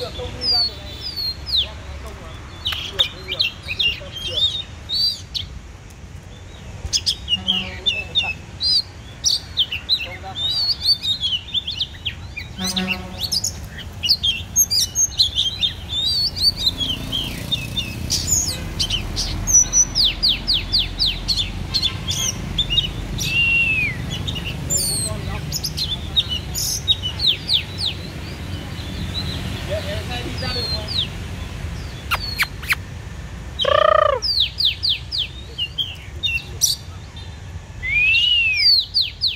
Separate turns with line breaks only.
được không đi ra được này em nói không mà được không được anh cứ tâm được không ra khỏi うん。